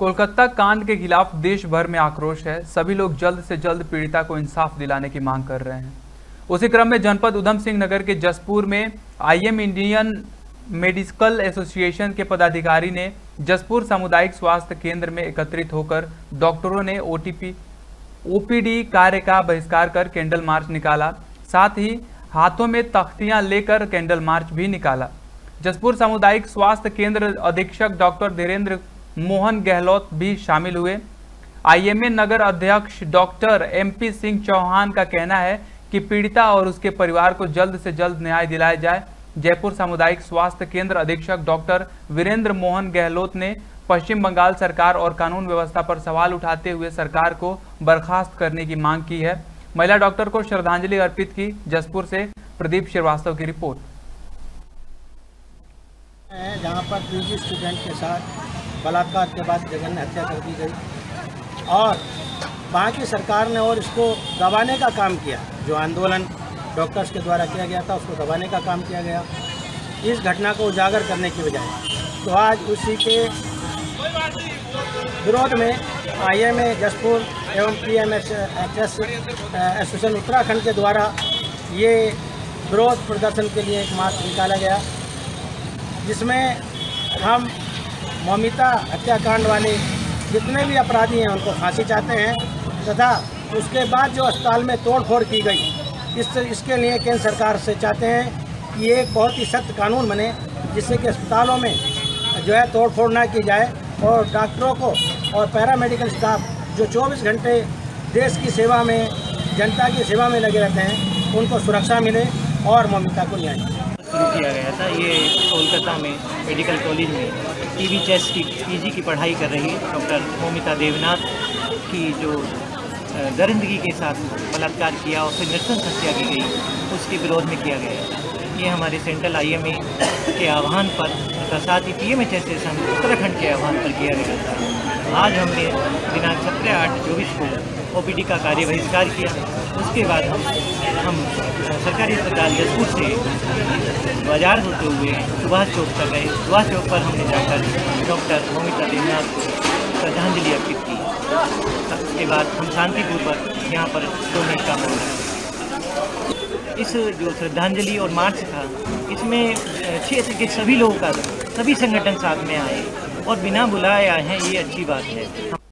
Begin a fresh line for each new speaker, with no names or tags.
कोलकाता कांड के खिलाफ देश भर में आक्रोश है। सभी लोग जल्द से जल्द पीड़िता को इंसाफ दिलाने की मांग कर रहे हैं। उसी क्रम में जनपद उधम सिंह नगर के जसपुर में आईएम इंडियन मेडिकल एसोसिएशन के पदाधिकारी ने जसपुर सामुदायिक स्वास्थ्य केंद्र में एकत्रित होकर डॉक्टरों ने ओटीपी ओपीडी कार्य का बहिष्कार कर कैंडल मार्च निकाला। साथ ही हाथों में तख्तियाँ लेकर कैंडल मार्च भी निकाला। जसपुर सामुदायिक स्वास्थ्य केंद्र अधीक्षक डॉक्टर धीरेन्द्र मोहन गहलोत भी शामिल हुए। आईएमए नगर अध्यक्ष डॉक्टर एमपी सिंह चौहान का कहना है कि पीड़िता और उसके परिवार को जल्द से जल्द न्याय दिलाया जाए। जयपुर सामुदायिक स्वास्थ्य केंद्र अधीक्षक डॉक्टर वीरेंद्र मोहन गहलोत ने पश्चिम बंगाल सरकार और कानून व्यवस्था पर सवाल उठाते हुए सरकार को बर्खास्त करने की मांग की है। महिला डॉक्टर को श्रद्धांजलि अर्पित की। जसपुर से प्रदीप श्रीवास्तव की रिपोर्ट।
जहाँ पर पीजी स्टूडेंट के साथ बलात्कार के बाद जघन्य हत्या कर दी गई। और वहाँ की सरकार ने और इसको दबाने का काम किया, जो आंदोलन डॉक्टर्स के द्वारा किया गया था, उसको दबाने का काम किया गया। इस घटना को उजागर करने की बजाय तो आज उसी के विरोध में आईएमए, जसपुर एवं P M S S association Uttarakhand के द्वारा ये विरोध प्रदर्शन के लिए एक मार्च निकाला गया, जिसमें हम ममिता हत्याकांड वाले जितने भी अपराधी हैं, उनको फांसी चाहते हैं तथा उसके बाद जो अस्पताल में तोड़फोड़ की गई, इस इसके लिए केंद्र सरकार से चाहते हैं कि एक बहुत ही सख्त कानून बने, जिससे कि अस्पतालों में जो है तोड़फोड़ ना की जाए और डॉक्टरों को और पैरामेडिकल स्टाफ जो 24 घंटे देश की सेवा में, जनता की सेवा में लगे रहते हैं, उनको सुरक्षा मिले और ममिता को न्याय
शुरू किया गया था। ये कोलकाता में, मेडिकल कॉलेज में टीवी चेस की, पीजी की पढ़ाई कर रही डॉक्टर मोमिता देवनाथ की जो दरिंदगी के साथ बलात्कार किया और फिर नृतन हत्या की गई, उसके विरोध में किया गया। ये हमारे सेंट्रल आईएमए के आह्वान पर तथा साथ ही P M H S Uttarakhand के आह्वान पर किया गया था। आज हमने दिनांक सत्रह आठ चौबीस को ओपीडी का कार्य बहिष्कार किया। उसके बाद हम हम सरकारी अस्पताल जसपुर से बाज़ार होते हुए सुभाष चौक तक गए। सुभाष चौक पर हमने जाकर डॉक्टर मोमिता देवनाथ को श्रद्धांजलि अर्पित की। उसके बाद हम शांतिपूर्वक यहाँ पर सोने का इस जो श्रद्धांजलि और मार्च था, इसमें क्षेत्र के सभी लोगों का, सभी संगठन साथ में आए और बिना बुलाए आए हैं, ये अच्छी बात है।